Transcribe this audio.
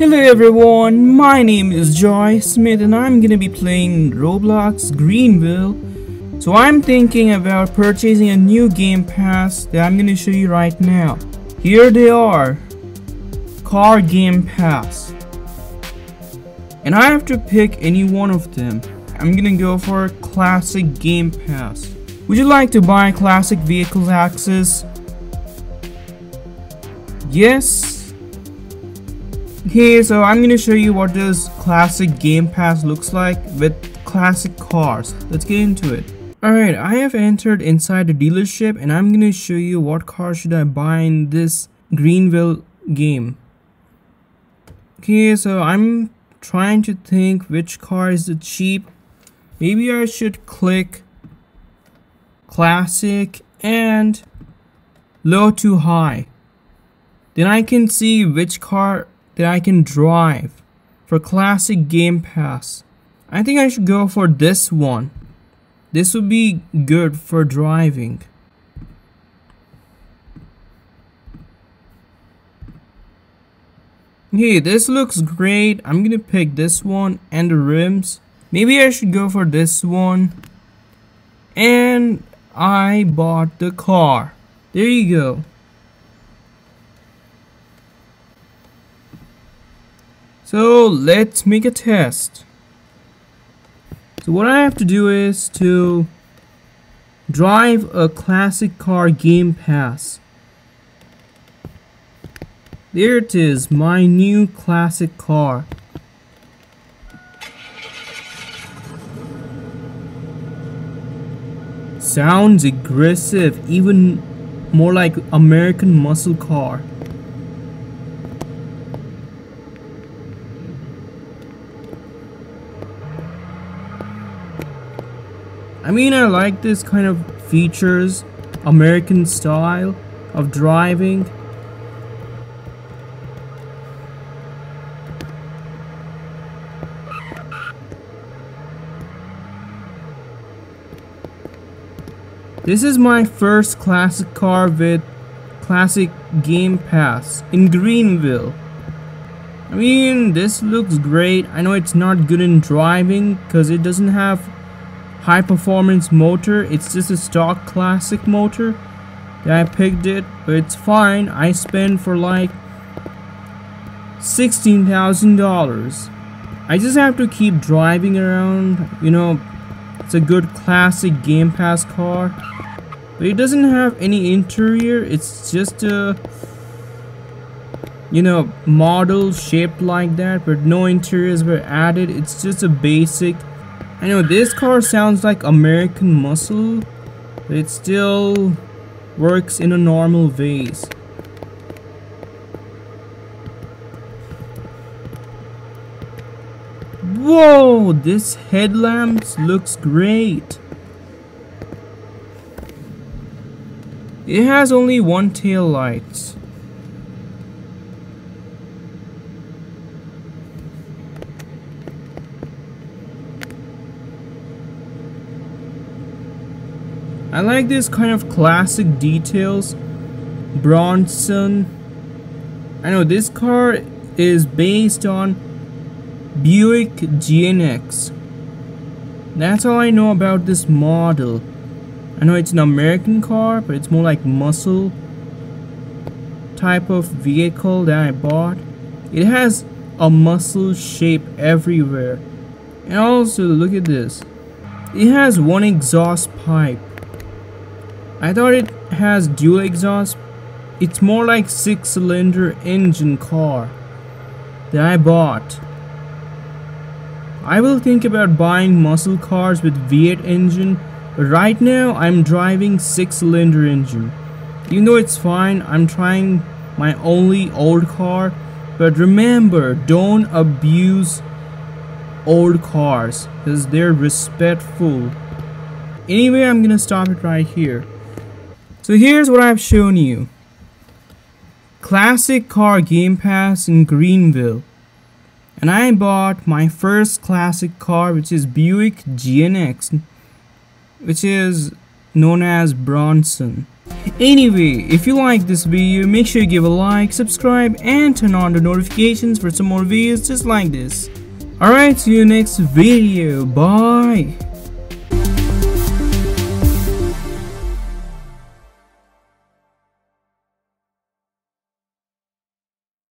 Hello everyone, my name is Joy Smith and I'm gonna be playing Roblox Greenville. So I'm thinking about purchasing a new game pass that I'm gonna show you right now. Here they are. Car Game Pass. And I have to pick any one of them. I'm gonna go for Classic Game Pass. Would you like to buy Classic Vehicles Access? Yes, Okay, so I'm to show you what this classic Game Pass looks like with classic cars. Let's get into it. Alright, I have entered inside the dealership and I'm to show you what car should I buy in this Greenville game. Okay, so I'm trying to think which car is the cheap. Maybe I should click classic and low to high. Then I can see which car that I can drive for classic game pass I think I should go for this one this would be good for driving Hey, this looks great. I'm gonna pick this one and the rims. Maybe I should go for this one. And I bought the car. There you go. So let's make a test. So what I have to do is to drive a classic car game pass. There it is, my new classic car. Sounds aggressive, even more like American muscle car. I mean, I like this kind of features, American style of driving. This is my first classic car with classic game pass in Greenville. I mean, this looks great. I know it's not good in driving because it doesn't have high performance motor. It's just a stock classic motor that I picked it but it's fine. I spent for like $16,000 I just have to keep driving around you know. It's a good classic Game Pass car but it doesn't have any interior. It's just a you know model shaped like that but no interiors were added. It's just a basic I know this car sounds like American Muscle, but it still works in a normal vase. Whoa, this headlamps looks great. It has only one tail light. I like this kind of classic details. Bronson. I know this car is based on Buick GNX. That's all I know about this model. I know it's an American car, but it's more like muscle type of vehicle that I bought. It has a muscle shape everywhere. And also, look at this. It has one exhaust pipe. I thought it has dual exhaust. It's more like six cylinder engine car that I bought. I will think about buying muscle cars with V8 engine, but right now I'm driving six cylinder engine. Even though it's fine, I'm trying my only old car, but remember, don't abuse old cars because they're respectful. Anyway, I'm gonna stop it right here. So here's what I've shown you. Classic car Game Pass in Greenville. And I bought my first classic car which is Buick GNX which is known as Bronson. Anyway, if you like this video, make sure you give a like, subscribe, and turn on the notifications for some more videos just like this. Alright, see you next video. Bye.